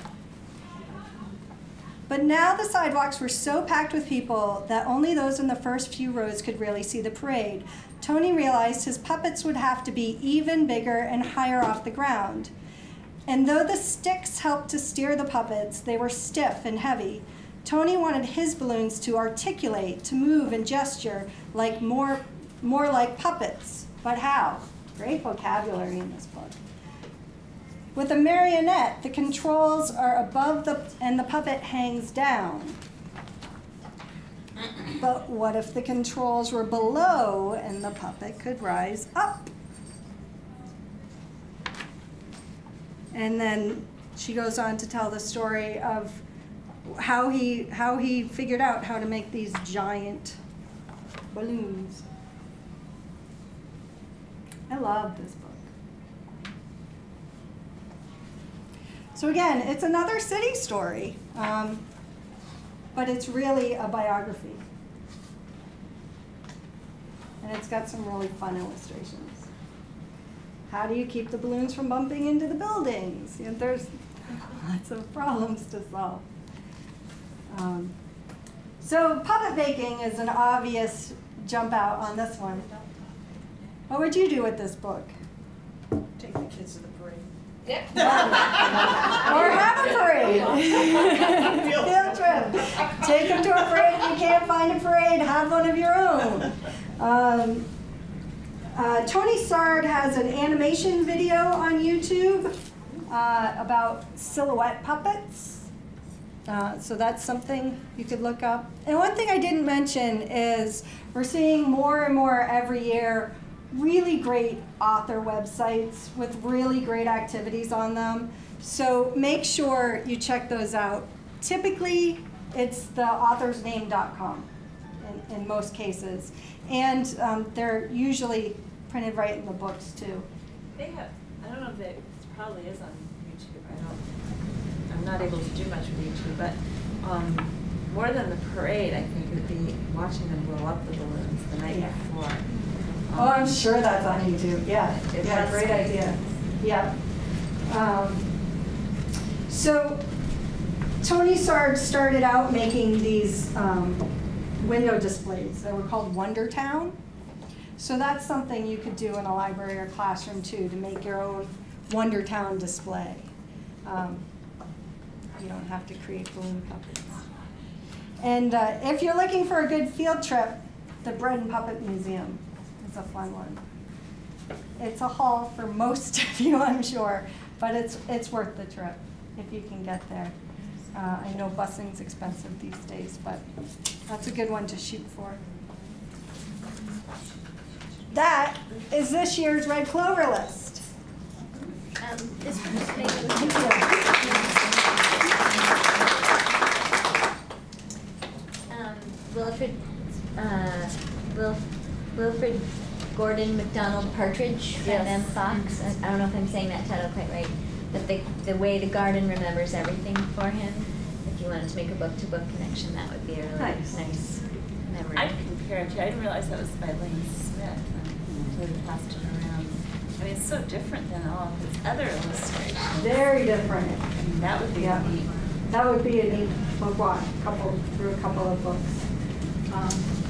Speaker 1: But now the sidewalks were so packed with people that only those in the first few rows could really see the parade. Tony realized his puppets would have to be even bigger and higher off the ground. And though the sticks helped to steer the puppets, they were stiff and heavy. Tony wanted his balloons to articulate, to move and gesture like more, more like puppets. But how? Great vocabulary in this book. With a marionette, the controls are above the and the puppet hangs down. But what if the controls were below and the puppet could rise up? And then she goes on to tell the story of how he how he figured out how to make these giant balloons. I love this book. So again, it's another city story, um, but it's really a biography, and it's got some really fun illustrations. How do you keep the balloons from bumping into the buildings? You know, there's lots of problems to solve. Um, so puppet making is an obvious jump out on this one. What would you do with this book?
Speaker 8: Take the kids to the parade.
Speaker 1: or have a parade. Field trip. Take them to a parade. If you can't find a parade, have one of your own. Um, uh, Tony Sarg has an animation video on YouTube uh, about silhouette puppets. Uh, so that's something you could look up. And one thing I didn't mention is we're seeing more and more every year really great author websites with really great activities on them. So make sure you check those out. Typically, it's the authorsname.com in, in most cases. And um, they're usually printed right in the books too.
Speaker 13: They have, I don't know if it probably is on YouTube, I don't, I'm not able to do much with YouTube, but, um, more than the parade, I think would be watching them blow up the balloons the night
Speaker 1: Yeah.
Speaker 13: before.
Speaker 1: Oh, I'm sure that's on YouTube, yeah, yeah, great idea, yeah. Um, So, Tony Sarg started out making these um, window displays that were called Wonder Town. So that's something you could do in a library or classroom too, to make your own Wonder Town display. Um, You don't have to create balloon puppets. And uh, if you're looking for a good field trip, the Bread and Puppet Museum is a fun one. It's a haul for most of you, I'm sure, but it's, it's worth the trip if you can get there. Uh, I know busing's expensive these days, but that's a good one to shoot for. That is this year's Red Clover list.
Speaker 2: Um, Um, Wilfrid, uh, Wilfrid Gordon McDonald Partridge, and then Fox. I I don't know if I'm saying that title quite right, but the, the way the garden remembers everything for him. If you wanted to make a book-to-book connection, that would be a really
Speaker 13: Nice.
Speaker 2: nice memory.
Speaker 13: I'd compare it to, I didn't realize that was by Lane Smith, and Julie passed it around. I mean, it's so different than all of his other illustrations.
Speaker 1: Very different.
Speaker 13: I mean, that would be
Speaker 1: Yeah.
Speaker 13: neat.
Speaker 1: That would be a neat book walk, couple, through a couple of books. Um,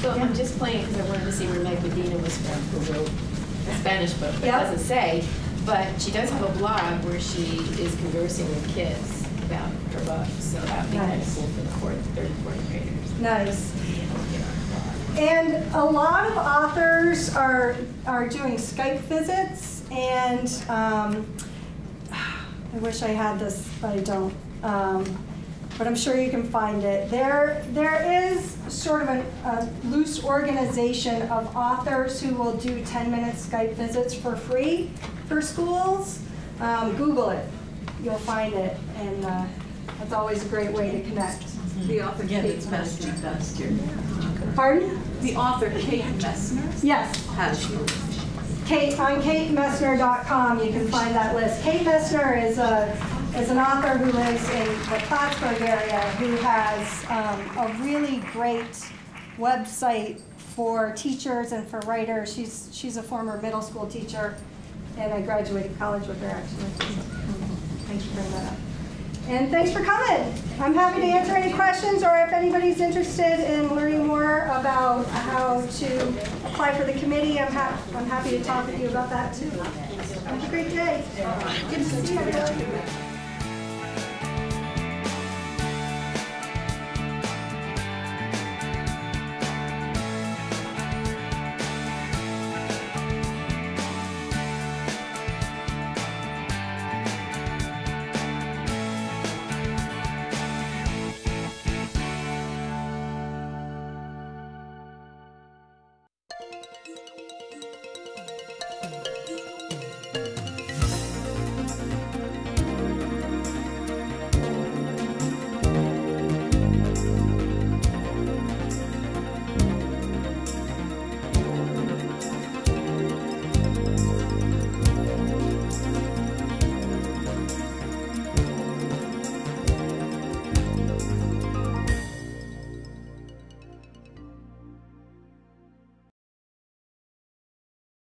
Speaker 6: So I'm just playing because I wanted to see where Meg Medina was from, who wrote a Spanish book, but it doesn't say. But she does have a blog where she is conversing with kids about her book, so that would be kind of cool for the fourth, third, and fourth graders.
Speaker 1: Nice.
Speaker 6: You know, get on her blog.
Speaker 1: And a lot of authors are, are doing Skype visits, and um, I wish I had this, but I don't. Um, but I'm sure you can find it. There, there is sort of a, a loose organization of authors who will do 10-minute Skype visits for free for schools. Um, Google it, you'll find it, and uh, that's always a great way to connect.
Speaker 5: The author
Speaker 9: Yeah,
Speaker 5: Kate Messner.
Speaker 1: Pardon?
Speaker 5: The author Kate Messner
Speaker 1: Yes.
Speaker 5: has
Speaker 1: Kate, on katemessner.com, you can find that list. Kate Messner is a, is an author who lives in the Plattsburgh area who has um, a really great website for teachers and for writers. She's, she's a former middle school teacher, and I graduated college with her, actually. Thanks for bringing that up. And thanks for coming. I'm happy to answer any questions, or if anybody's interested in learning more about how to apply for the committee, I'm hap, I'm happy to talk with you about that too. Have a great day. Good to see you.